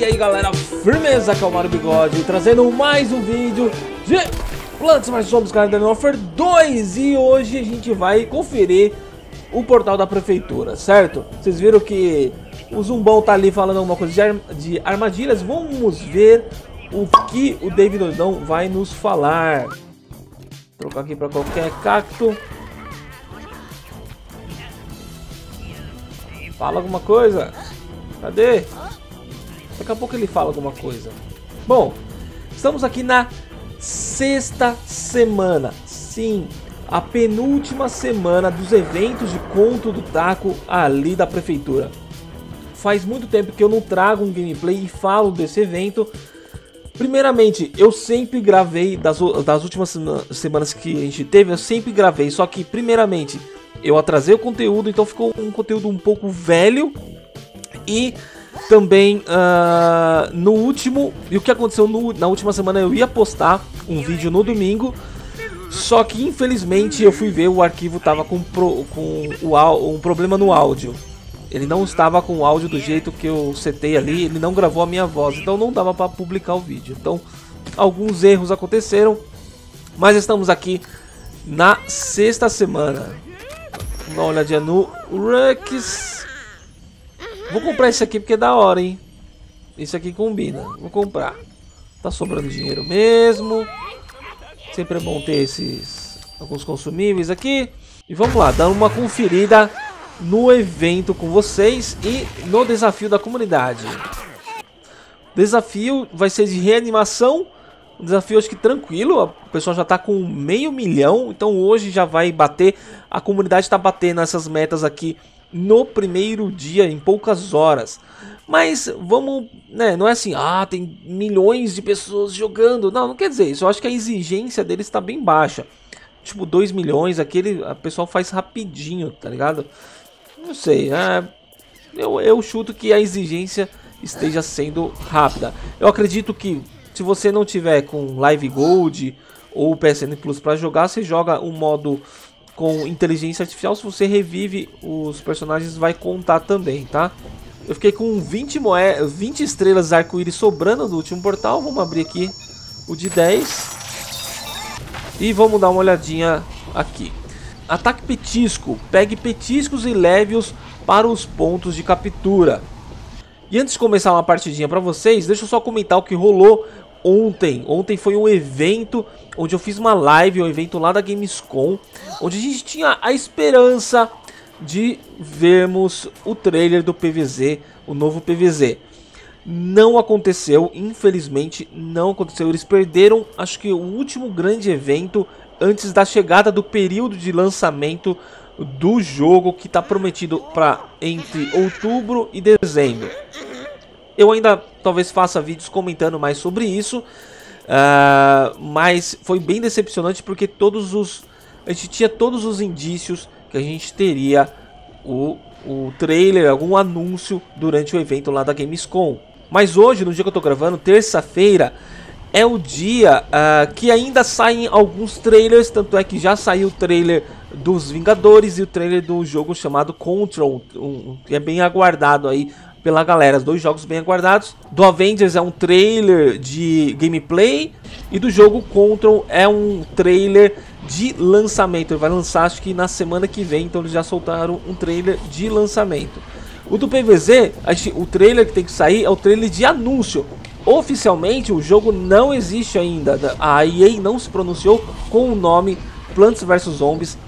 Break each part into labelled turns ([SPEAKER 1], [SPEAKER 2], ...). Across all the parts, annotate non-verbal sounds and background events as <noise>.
[SPEAKER 1] E aí galera, firmeza, Calmário Bigode, trazendo mais um vídeo de Plants vs Zombies Garden Offer 2 E hoje a gente vai conferir o portal da prefeitura, certo? Vocês viram que o Zumbão tá ali falando alguma coisa de, arm de armadilhas Vamos ver o que o David Doidão vai nos falar Vou trocar aqui para qualquer cacto Fala alguma coisa Cadê? Daqui a pouco ele fala alguma coisa. Bom, estamos aqui na sexta semana. Sim, a penúltima semana dos eventos de conto do taco ali da prefeitura. Faz muito tempo que eu não trago um gameplay e falo desse evento. Primeiramente, eu sempre gravei das, das últimas semanas que a gente teve, eu sempre gravei, só que primeiramente eu atrasei o conteúdo, então ficou um conteúdo um pouco velho e também uh, no último, e o que aconteceu no, na última semana, eu ia postar um vídeo no domingo, só que infelizmente eu fui ver o arquivo tava com, pro, com o, um problema no áudio. Ele não estava com o áudio do jeito que eu setei ali, ele não gravou a minha voz, então não dava para publicar o vídeo. Então, alguns erros aconteceram, mas estamos aqui na sexta semana. Uma olhadinha no Rux. Vou comprar esse aqui porque é da hora, hein? Esse aqui combina. Vou comprar. Tá sobrando dinheiro mesmo. Sempre é bom ter esses alguns consumíveis aqui. E vamos lá, dar uma conferida no evento com vocês e no desafio da comunidade. Desafio vai ser de reanimação. Um desafio acho que tranquilo, o pessoal já está com meio milhão, então hoje já vai bater. A comunidade está batendo essas metas aqui no primeiro dia, em poucas horas. Mas vamos, né, não é assim, ah, tem milhões de pessoas jogando. Não, não quer dizer isso. Eu acho que a exigência deles está bem baixa. Tipo, 2 milhões, aquele a pessoal faz rapidinho, tá ligado? Não sei, é, eu, eu chuto que a exigência esteja sendo rápida. Eu acredito que se você não tiver com Live Gold ou PSN Plus para jogar, você joga o modo com inteligência artificial, se você revive os personagens, vai contar também, tá? Eu fiquei com 20, moe 20 estrelas arco-íris sobrando do último portal. Vamos abrir aqui o de 10. E vamos dar uma olhadinha aqui. Ataque petisco. Pegue petiscos e leve-os para os pontos de captura. E antes de começar uma partidinha para vocês, deixa eu só comentar o que rolou ontem. Ontem foi um evento onde eu fiz uma live, um evento lá da Gamescom, onde a gente tinha a esperança de vermos o trailer do PVZ, o novo PVZ. Não aconteceu, infelizmente não aconteceu. Eles perderam, acho que o último grande evento antes da chegada do período de lançamento do jogo que está prometido para entre outubro e dezembro. Eu ainda talvez faça vídeos comentando mais sobre isso. Uh, mas foi bem decepcionante porque todos os. A gente tinha todos os indícios que a gente teria o, o trailer, algum anúncio durante o evento lá da Gamescom. Mas hoje, no dia que eu tô gravando, terça-feira, é o dia uh, que ainda saem alguns trailers. Tanto é que já saiu o trailer dos Vingadores e o trailer do jogo chamado Control, um, que é bem aguardado aí pela galera. Dois jogos bem aguardados. Do Avengers é um trailer de gameplay. E do jogo Control é um trailer de lançamento. Ele vai lançar acho que na semana que vem. Então eles já soltaram um trailer de lançamento. O do PVZ, gente, o trailer que tem que sair é o trailer de anúncio. Oficialmente o jogo não existe ainda. A EA não se pronunciou com o nome Plants vs Zombies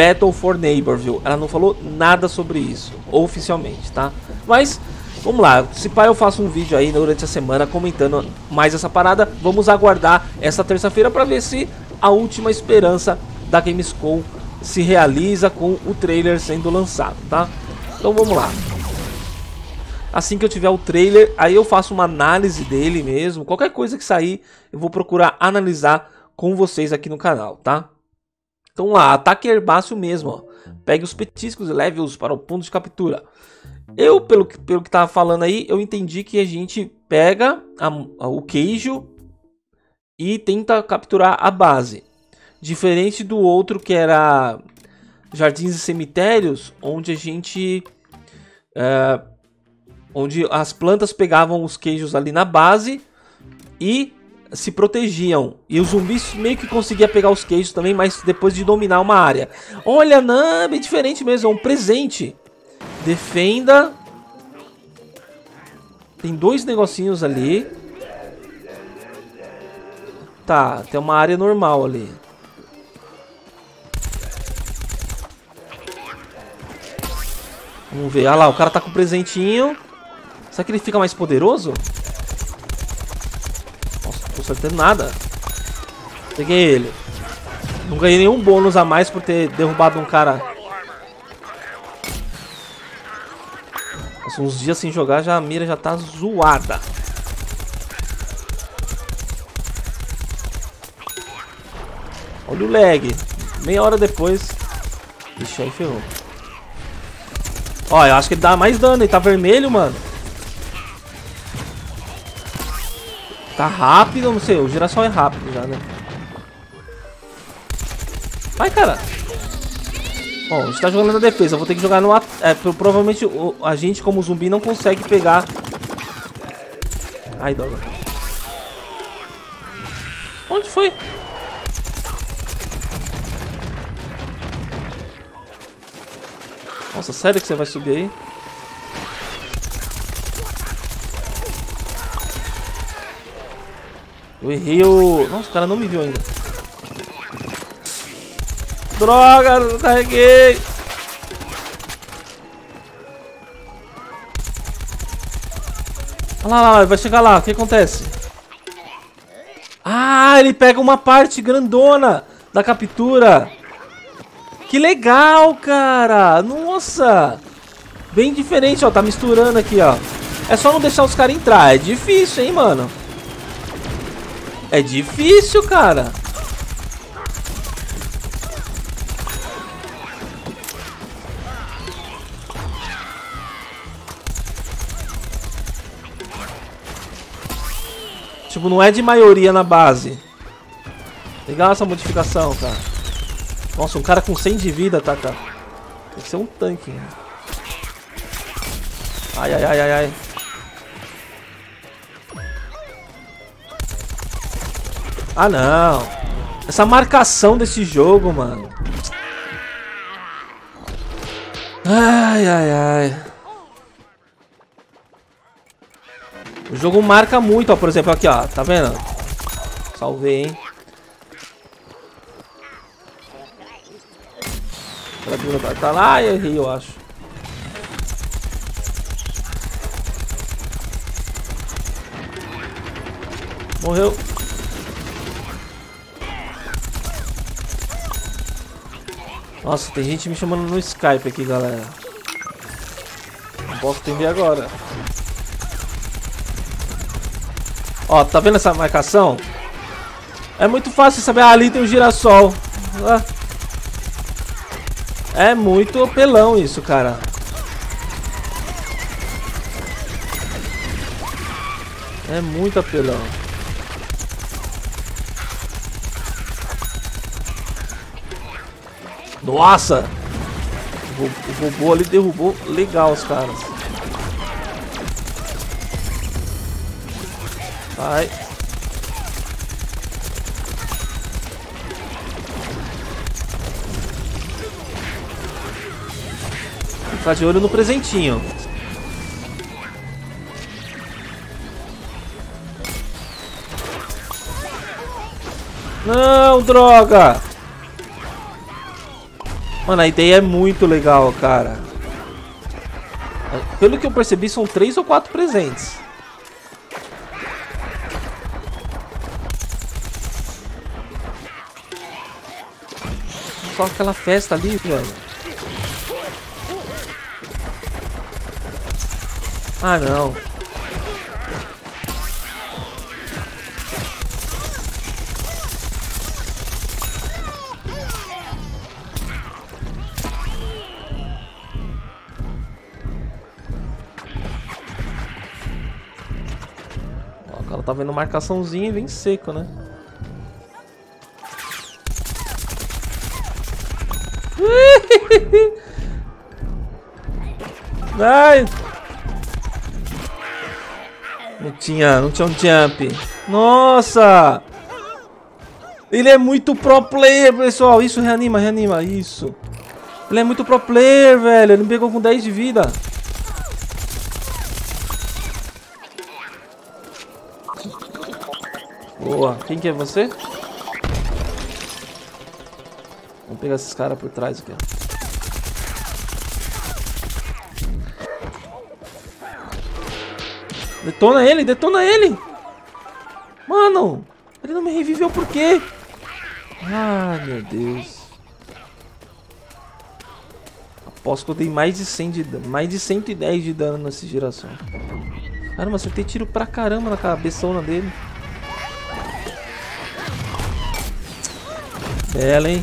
[SPEAKER 1] Battle for Neighborville. Ela não falou nada sobre isso, oficialmente, tá? Mas, vamos lá. Se pai eu faço um vídeo aí durante a semana comentando mais essa parada. Vamos aguardar essa terça-feira para ver se a última esperança da Gamescom se realiza com o trailer sendo lançado, tá? Então vamos lá. Assim que eu tiver o trailer, aí eu faço uma análise dele mesmo. Qualquer coisa que sair, eu vou procurar analisar com vocês aqui no canal, tá? Então lá, ataque herbáceo mesmo, ó. Pegue os petiscos e leve-os para o ponto de captura. Eu, pelo, pelo que tava falando aí, eu entendi que a gente pega a, a, o queijo e tenta capturar a base. Diferente do outro que era Jardins e Cemitérios, onde a gente é, onde as plantas pegavam os queijos ali na base e se protegiam. E os zumbis meio que conseguia pegar os queijos também, mas depois de dominar uma área. Olha, não, é bem diferente mesmo, é um presente. Defenda. Tem dois negocinhos ali. Tá, tem uma área normal ali. Vamos ver. Olha lá, o cara tá com presentinho. Será que ele fica mais poderoso? Não acertando nada. Peguei ele. Não ganhei nenhum bônus a mais por ter derrubado um cara. Nossa, uns dias sem jogar, já a mira já tá zoada. Olha o lag. Meia hora depois. Ixi, aí ferrou. Ó, eu acho que ele dá mais dano. Ele tá vermelho, mano. Tá rápido, não sei. O girassol é rápido já, né? Vai, cara. Bom, a gente tá jogando na defesa. Vou ter que jogar no... É, provavelmente a gente, como zumbi, não consegue pegar... Ai, droga. Onde foi? Nossa, sério que você vai subir aí? Eu errei o... Nossa, o cara não me viu ainda. Droga, não carreguei. Olha lá, lá, vai chegar lá. O que acontece? Ah, ele pega uma parte grandona da captura. Que legal, cara! Nossa! Bem diferente, ó. Tá misturando aqui, ó. É só não deixar os caras entrar. É difícil, hein, mano? É difícil, cara. Tipo, não é de maioria na base. Legal essa modificação, cara. Nossa, um cara com 100 de vida, tá, cara. Tem que ser um tanque. Ai, ai, ai, ai, ai. Ah, não. Essa marcação desse jogo, mano. Ai, ai, ai. O jogo marca muito, ó. Por exemplo, aqui, ó. Tá vendo? Salvei, hein. Tá, tá lá e errei, eu acho. Morreu. Nossa, tem gente me chamando no Skype aqui, galera. Não posso atender agora. Ó, tá vendo essa marcação? É muito fácil saber. Ah, ali tem um girassol. Ah. É muito apelão isso, cara. É muito apelão. Nossa! O robô ali derrubou legal os caras. Vai. Ficar de olho no presentinho. Não, droga! Mano, a ideia é muito legal, cara. Pelo que eu percebi, são três ou quatro presentes. Só aquela festa ali, velho. Ah, não. Cara tá vendo marcaçãozinha e vem seco, né? <laughs> Vai! Não tinha, não tinha um jump. Nossa! Ele é muito pro player, pessoal. Isso, reanima, reanima. Isso. Ele é muito pro player, velho. Ele me pegou com 10 de vida. Boa. Quem que é você? Vamos pegar esses caras por trás aqui, ó. Detona ele, detona ele! Mano! Ele não me reviveu por quê? Ah, meu Deus. Aposto que eu dei mais de 100 de. Mais de 110 de dano nessa geração. Caramba, acertei tiro pra caramba na cabeçona dele. Bela, hein?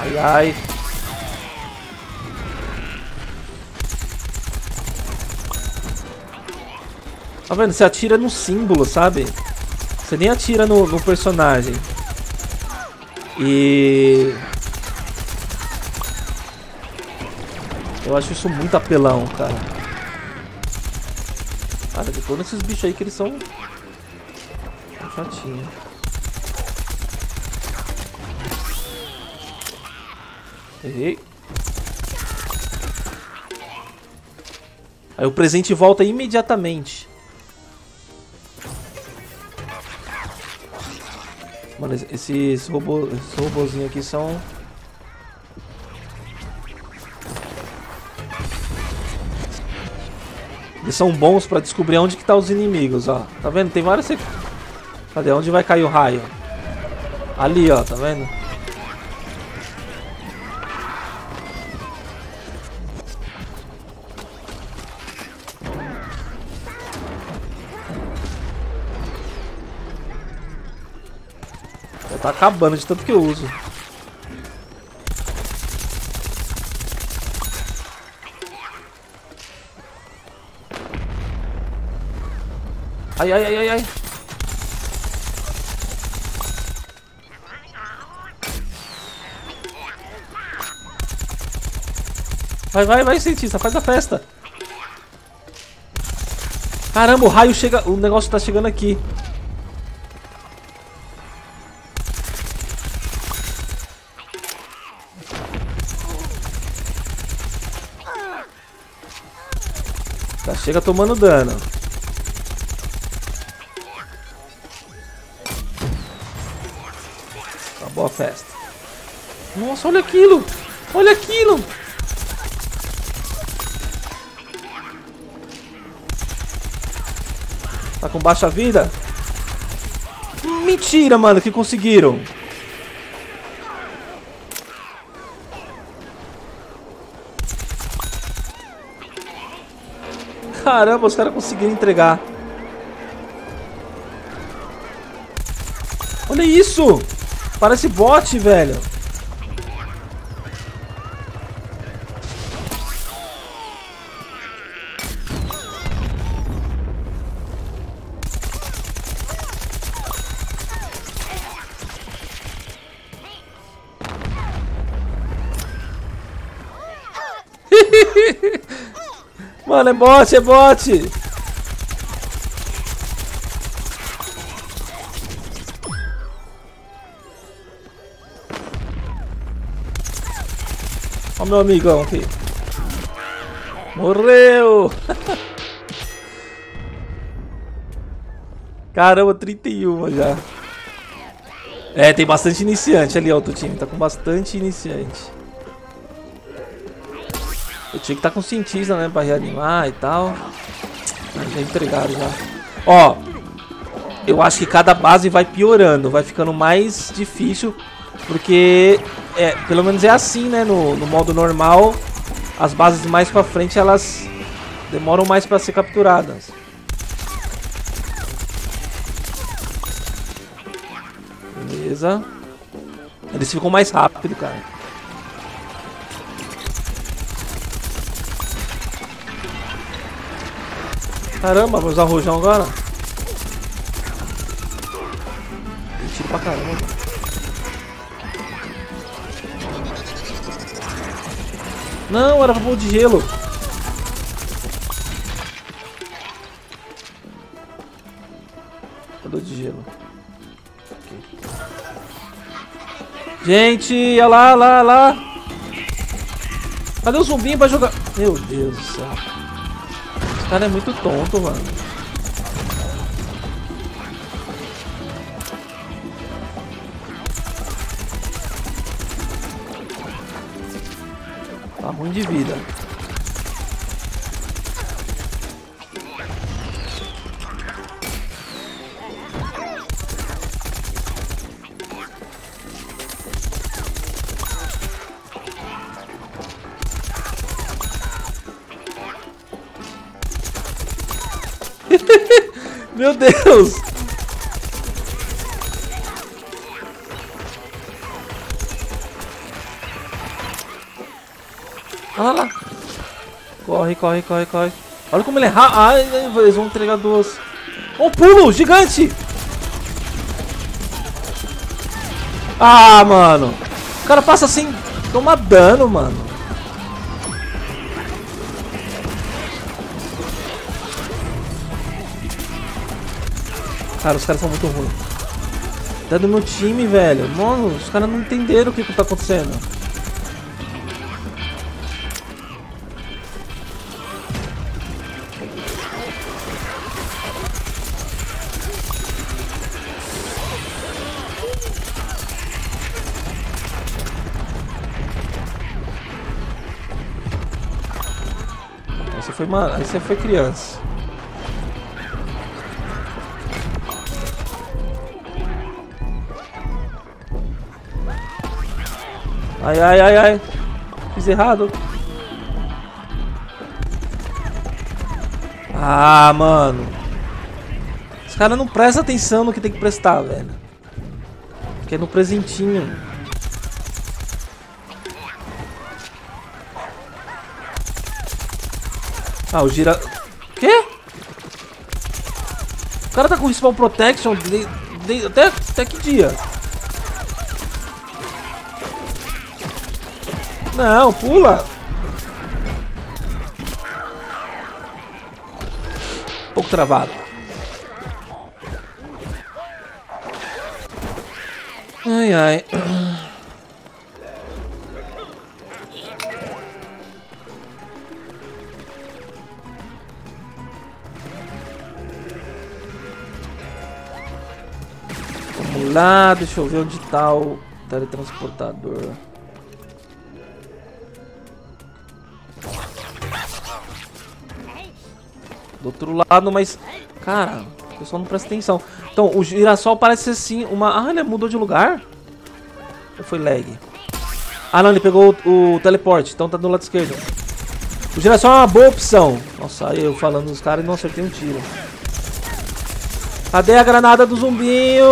[SPEAKER 1] Ai, ai. Tá vendo? Você atira no símbolo, sabe? Você nem atira no, no personagem. E... Eu acho isso muito apelão, cara. Cara, de todos esses bichos aí que eles são... Chatinho. Errei. Aí o presente volta imediatamente. Mano, esses, robô, esses robôzinhos aqui são... Eles são bons pra descobrir onde que tá os inimigos, ó. Tá vendo? Tem várias... Cadê? Onde vai cair o raio? Ali, ó. Tá vendo? tá acabando de tanto que eu uso. Ai, ai, ai, ai, ai. Vai, vai, vai, cientista, faz a festa. Caramba, o raio chega... O negócio tá chegando aqui. Chega tomando dano. Acabou a festa. Nossa, olha aquilo! Olha aquilo! Tá com baixa vida? Mentira, mano, que conseguiram. Caramba, os caras conseguiram entregar. Olha isso! Parece bot, velho. <laughs> Mano, é bot, é bot. Meu amigão aqui. Morreu! <laughs> Caramba, 31 já. É, tem bastante iniciante ali, ó, o time. Tá com bastante iniciante. Eu tinha que estar tá com cientista, né? Pra reanimar e tal. Mas já entregaram já. Ó. Eu acho que cada base vai piorando. Vai ficando mais difícil. Porque, é, pelo menos é assim, né? No, no modo normal, as bases mais pra frente, elas demoram mais pra ser capturadas. Beleza. Eles ficam mais rápido, cara. Caramba, vou usar rojão agora. Tiro pra caramba. Não, era robô de gelo. O de gelo? Aqui. Gente, olha lá, olha lá, olha lá. Cadê o zumbinho pra jogar? Meu Deus do céu. Esse cara é muito tonto, mano. Ruim de vida. <laughs> Meu Deus! Corre, corre, corre, corre. Olha como ele é. Ai, eles vão entregar duas. Oh, pulo! Gigante! Ah, mano. O cara passa assim, toma dano, mano. Cara, os caras são muito ruins. Tá do meu time, velho. Mano, os caras não entenderam o que, que tá acontecendo. Uma... Aí você foi criança. Ai, ai, ai, ai. Fiz errado. Ah, mano. Os caras não prestam atenção no que tem que prestar, velho. Que é no presentinho. Ah, o gira... Quê? O cara tá com respawn protection de, de, até, até que dia? Não, pula! Um pouco travado. Ai, ai. Lá, deixa eu ver onde tá o teletransportador. Do outro lado, mas... Cara, o pessoal não presta atenção. Então, o girassol parece ser sim uma... Ah, ele mudou de lugar? Ou foi lag? Ah, não, ele pegou o, o teleporte, então tá do lado esquerdo. O girassol é uma boa opção. Nossa, eu falando dos caras e não acertei um tiro. Cadê a granada do zumbinho?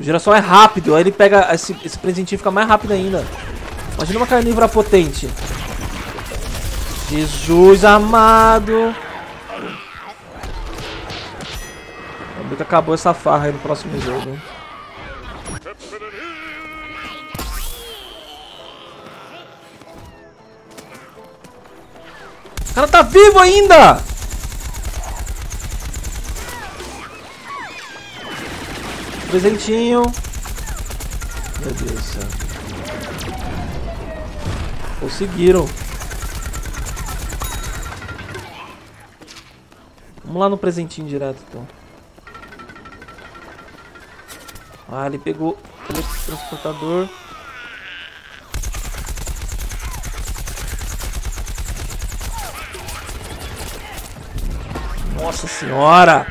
[SPEAKER 1] O girassol é rápido, aí ele pega esse, esse presentinho fica mais rápido ainda. Imagina uma carnívora potente. Jesus amado. Acabou essa farra aí no próximo jogo. O cara tá vivo ainda! Presentinho. Meu Deus do céu. Conseguiram. Vamos lá no presentinho direto, então. Ah, ele pegou o transportador. Nossa senhora!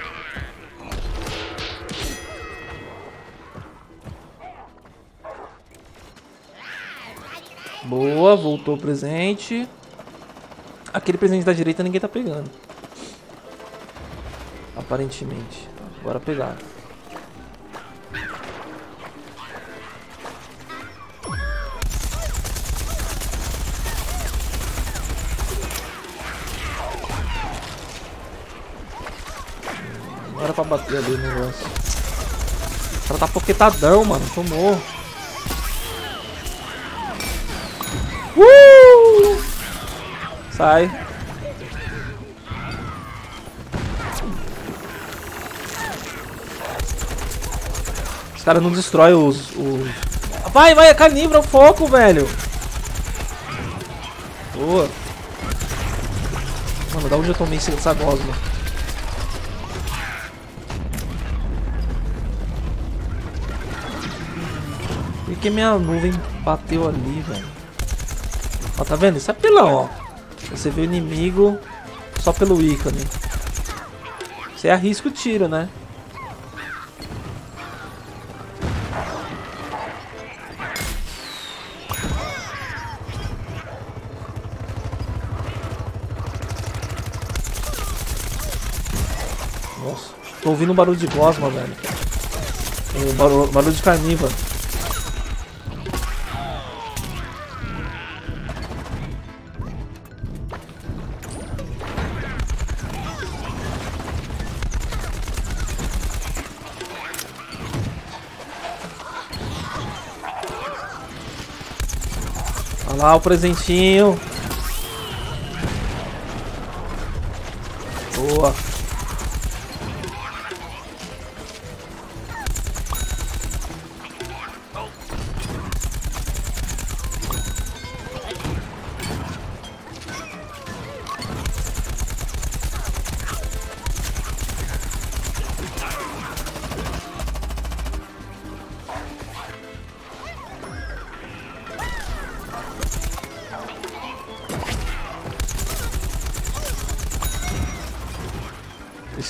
[SPEAKER 1] Boa, voltou o presente. Aquele presente da direita ninguém tá pegando. Aparentemente. Bora pegar. Pra bater ali no negócio. O cara tá poquetadão, mano. Tomou. Uh! Sai. Os caras não destroem os, os... Vai, vai, é carnívoro, foco, velho. Boa. Mano, da onde eu tomei essa gosma? Por que minha nuvem bateu ali, velho? Ó, tá vendo? Isso é pilão, ó. Você vê o inimigo só pelo ícone. Você arrisca o tiro, né? Nossa, tô ouvindo um barulho de gosma, velho. Um barulho, barulho de carnívoro. Lá o presentinho.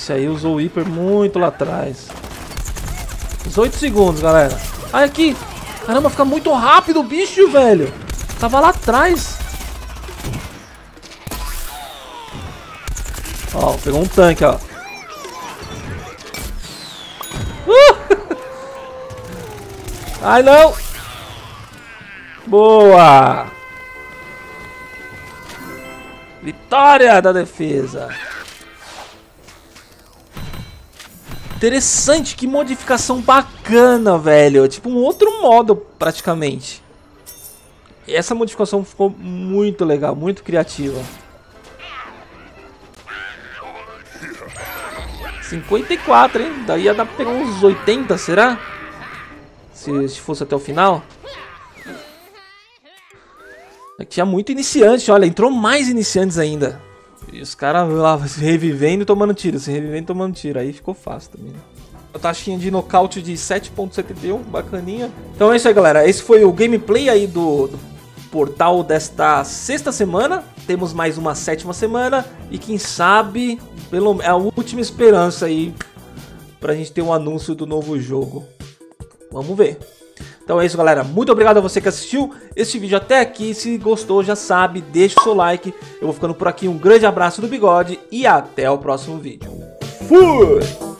[SPEAKER 1] Esse aí usou o hiper muito lá atrás. 18 segundos, galera. Ai, aqui. Caramba, fica muito rápido o bicho, velho. Tava lá atrás. Ó, pegou um tanque, ó. Uh! <laughs> Ai, não. Boa. Vitória da defesa. Interessante, que modificação bacana, velho. Tipo um outro modo, praticamente. Essa modificação ficou muito legal, muito criativa. 54, hein? Daí ia dar pra pegar uns 80, será? Se, se fosse até o final. Tinha muito iniciante, olha, entrou mais iniciantes ainda. E os caras lá se revivendo e tomando tiro, se revivendo e tomando tiro. Aí ficou fácil também. A taxinha de nocaute de 7.71, bacaninha. Então é isso aí, galera. Esse foi o gameplay aí do, do portal desta sexta semana. Temos mais uma sétima semana. E quem sabe, pelo, é a última esperança aí pra gente ter um anúncio do novo jogo. Vamos ver. Então é isso, galera. Muito obrigado a você que assistiu este vídeo até aqui. Se gostou, já sabe, deixa o seu like. Eu vou ficando por aqui. Um grande abraço do Bigode e até o próximo vídeo. Fui!